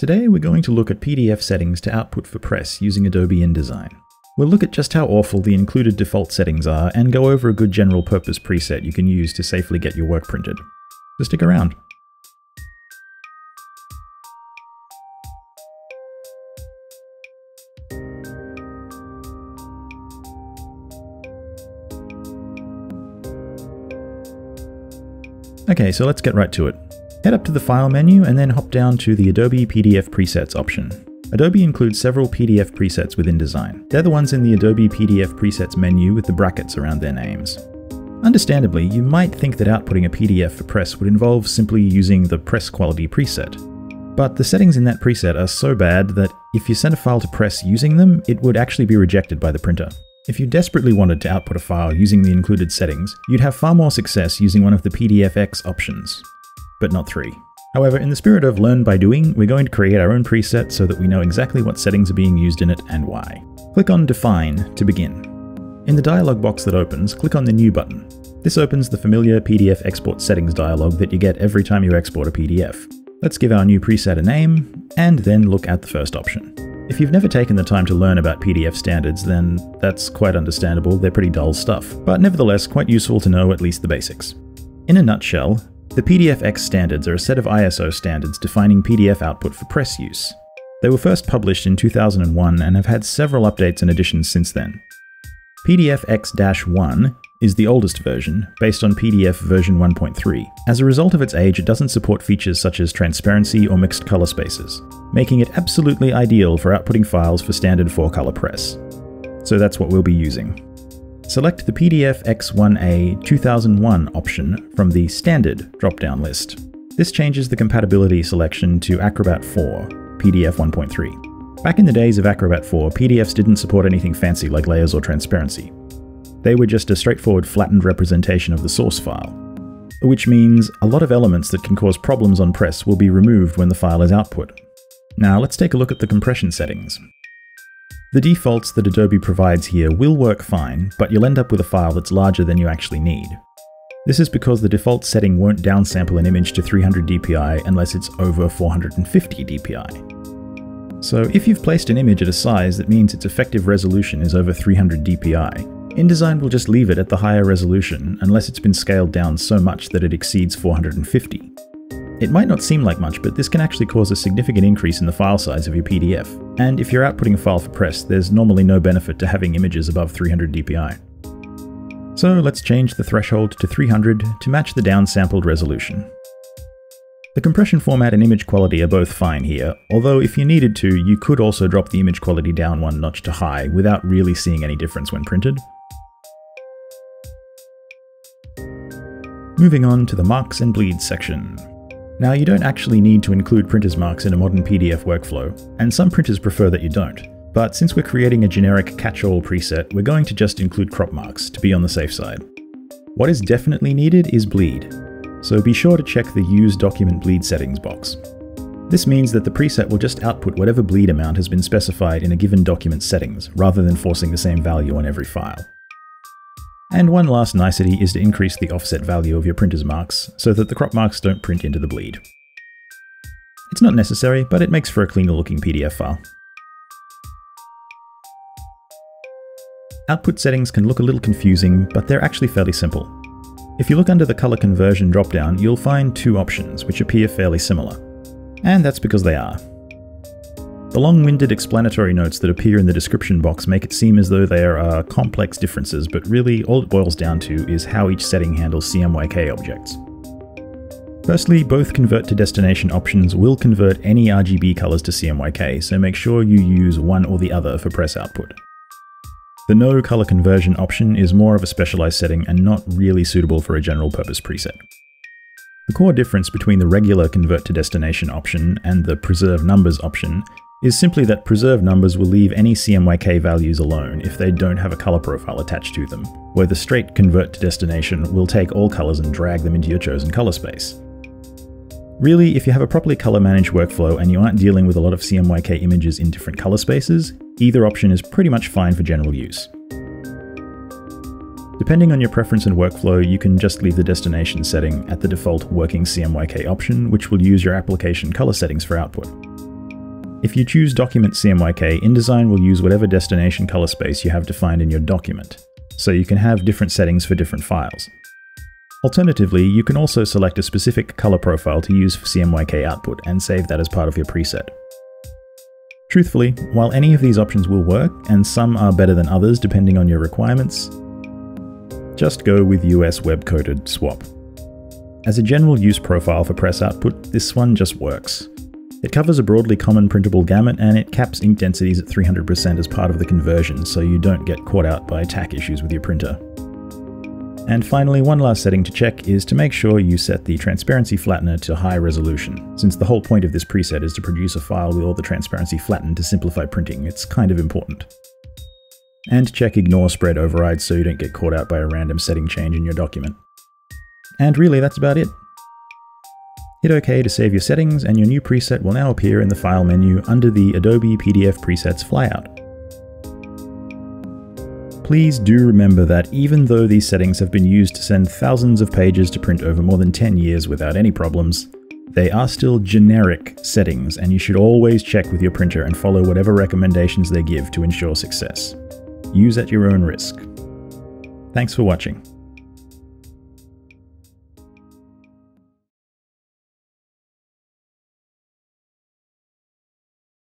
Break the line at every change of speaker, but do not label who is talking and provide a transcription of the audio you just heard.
Today we're going to look at PDF settings to output for press using Adobe InDesign. We'll look at just how awful the included default settings are and go over a good general purpose preset you can use to safely get your work printed. So stick around. Okay, so let's get right to it. Head up to the File menu and then hop down to the Adobe PDF Presets option. Adobe includes several PDF presets within InDesign. They're the ones in the Adobe PDF Presets menu with the brackets around their names. Understandably, you might think that outputting a PDF for press would involve simply using the press quality preset. But the settings in that preset are so bad that if you send a file to press using them, it would actually be rejected by the printer. If you desperately wanted to output a file using the included settings, you'd have far more success using one of the PDFX options, but not three. However, in the spirit of learn by doing, we're going to create our own preset so that we know exactly what settings are being used in it and why. Click on Define to begin. In the dialog box that opens, click on the New button. This opens the familiar PDF export settings dialog that you get every time you export a PDF. Let's give our new preset a name, and then look at the first option. If you've never taken the time to learn about PDF standards, then that's quite understandable, they're pretty dull stuff, but nevertheless quite useful to know at least the basics. In a nutshell, the PDFX standards are a set of ISO standards defining PDF output for press use. They were first published in 2001 and have had several updates and additions since then. PDFX-1 is the oldest version, based on PDF version 1.3. As a result of its age, it doesn't support features such as transparency or mixed color spaces, making it absolutely ideal for outputting files for standard 4-color press. So that's what we'll be using. Select the PDF X1A 2001 option from the Standard drop-down list. This changes the compatibility selection to Acrobat 4, PDF 1.3. Back in the days of Acrobat 4, PDFs didn't support anything fancy like layers or transparency. They were just a straightforward flattened representation of the source file, which means a lot of elements that can cause problems on press will be removed when the file is output. Now let's take a look at the compression settings. The defaults that Adobe provides here will work fine, but you'll end up with a file that's larger than you actually need. This is because the default setting won't downsample an image to 300 dpi unless it's over 450 dpi. So if you've placed an image at a size that means its effective resolution is over 300 dpi, InDesign will just leave it at the higher resolution unless it's been scaled down so much that it exceeds 450. It might not seem like much, but this can actually cause a significant increase in the file size of your PDF. And if you're outputting a file for press, there's normally no benefit to having images above 300 dpi. So let's change the threshold to 300 to match the downsampled resolution. The compression format and image quality are both fine here, although if you needed to, you could also drop the image quality down one notch to high without really seeing any difference when printed. Moving on to the marks and bleeds section. Now you don't actually need to include printers marks in a modern PDF workflow, and some printers prefer that you don't. But since we're creating a generic catch-all preset, we're going to just include crop marks to be on the safe side. What is definitely needed is bleed, so be sure to check the Use Document Bleed Settings box. This means that the preset will just output whatever bleed amount has been specified in a given document settings, rather than forcing the same value on every file. And one last nicety is to increase the offset value of your printer's marks, so that the crop marks don't print into the bleed. It's not necessary, but it makes for a cleaner looking PDF file. Output settings can look a little confusing, but they're actually fairly simple. If you look under the color conversion dropdown, you'll find two options, which appear fairly similar. And that's because they are. The long-winded explanatory notes that appear in the description box make it seem as though there are complex differences, but really all it boils down to is how each setting handles CMYK objects. Firstly, both convert to destination options will convert any RGB colors to CMYK, so make sure you use one or the other for press output. The no color conversion option is more of a specialized setting and not really suitable for a general purpose preset. The core difference between the regular convert to destination option and the preserve numbers option is simply that preserved numbers will leave any CMYK values alone if they don't have a color profile attached to them, where the straight convert to destination will take all colors and drag them into your chosen color space. Really, if you have a properly color managed workflow and you aren't dealing with a lot of CMYK images in different color spaces, either option is pretty much fine for general use. Depending on your preference and workflow, you can just leave the destination setting at the default working CMYK option, which will use your application color settings for output. If you choose Document CMYK, InDesign will use whatever destination color space you have defined in your document, so you can have different settings for different files. Alternatively, you can also select a specific color profile to use for CMYK output and save that as part of your preset. Truthfully, while any of these options will work, and some are better than others depending on your requirements, just go with US Web Coated SWOP. As a general use profile for press output, this one just works. It covers a broadly common printable gamut and it caps ink densities at 300% as part of the conversion so you don't get caught out by TAC issues with your printer. And finally, one last setting to check is to make sure you set the transparency flattener to high resolution. Since the whole point of this preset is to produce a file with all the transparency flattened to simplify printing, it's kind of important. And check ignore spread overrides so you don't get caught out by a random setting change in your document. And really, that's about it. Hit OK to save your settings, and your new preset will now appear in the File menu under the Adobe PDF Presets flyout. Please do remember that even though these settings have been used to send thousands of pages to print over more than 10 years without any problems, they are still generic settings and you should always check with your printer and follow whatever recommendations they give to ensure success. Use at your own risk. Thanks for watching.